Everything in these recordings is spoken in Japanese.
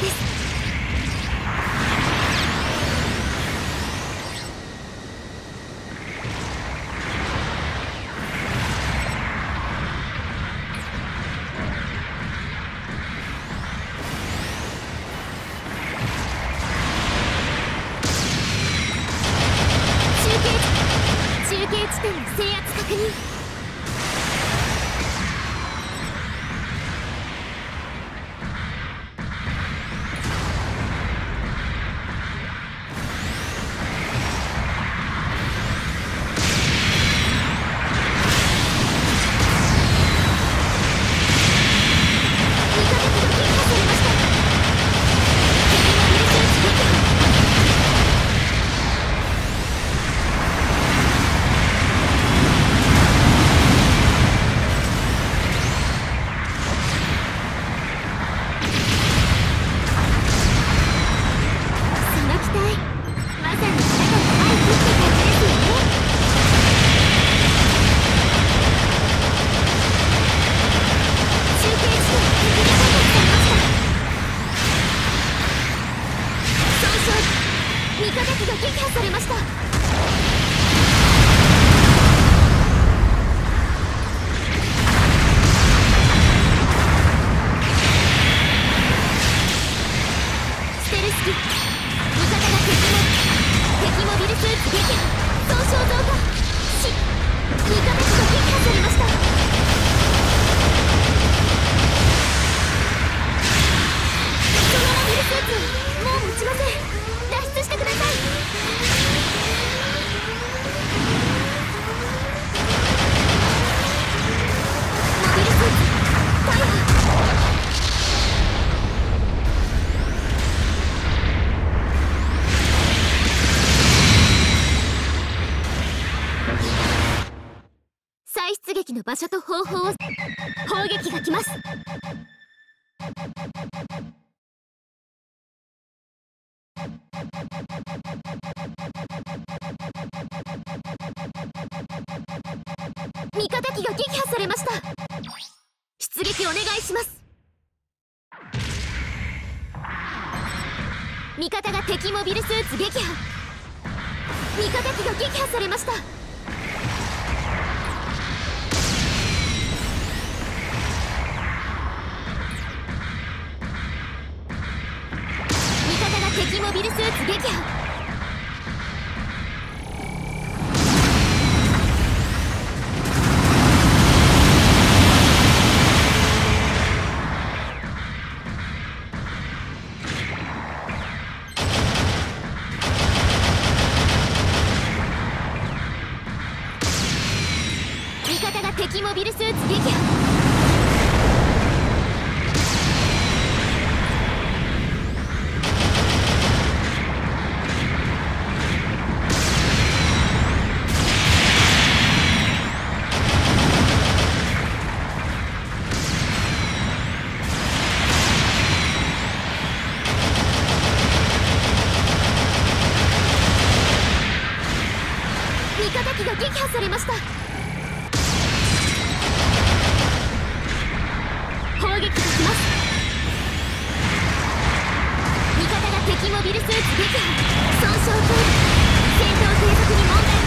です。中継地点制圧確認。場所と方法を。砲撃が来ます。味方機が撃破されました。出撃お願いします。味方が敵モビルスーツ撃破。味方機が撃破されました。ビルスーツ撃破味方が敵モビルスーツ撃破した。砲撃とします。味方が敵モビルスーツ撃破損傷行為戦闘継続に問題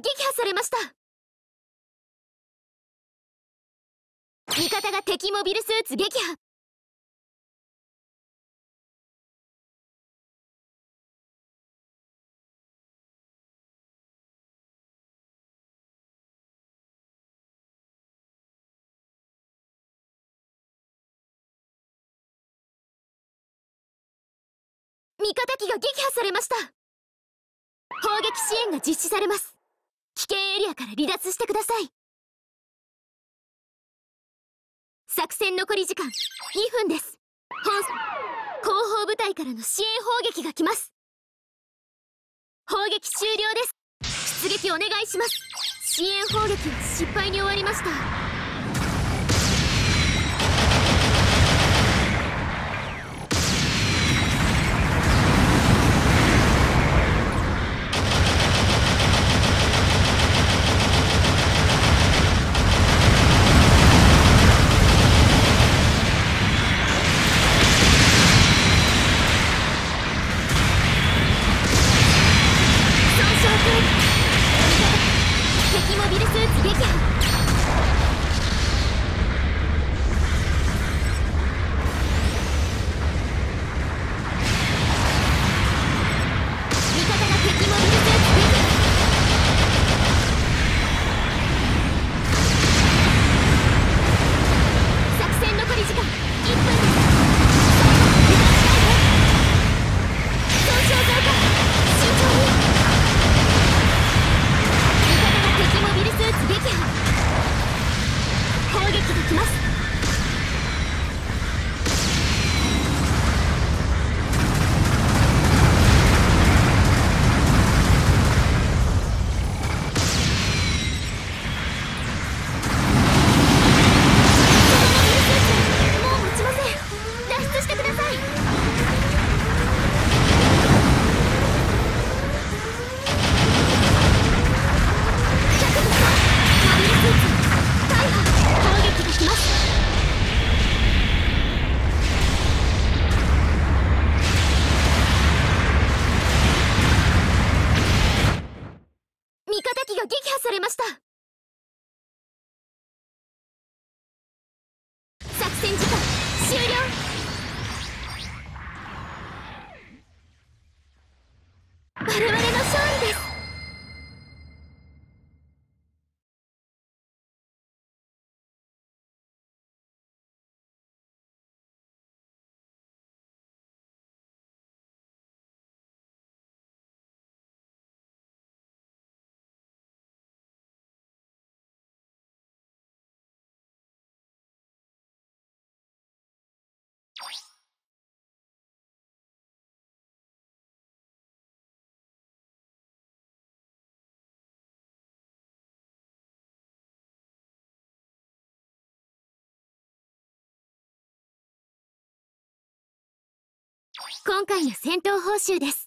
撃破されました。味方が敵モビルスーツ撃破。味方機が撃破されました。砲撃支援が実施されます。危険エリアから離脱してください。作戦残り時間。2分です。本後方部隊からの支援砲撃が来ます。砲撃終了です。出撃お願いします。支援砲撃は失敗に終わりました。撃攻撃できます。から今回の戦闘報酬です。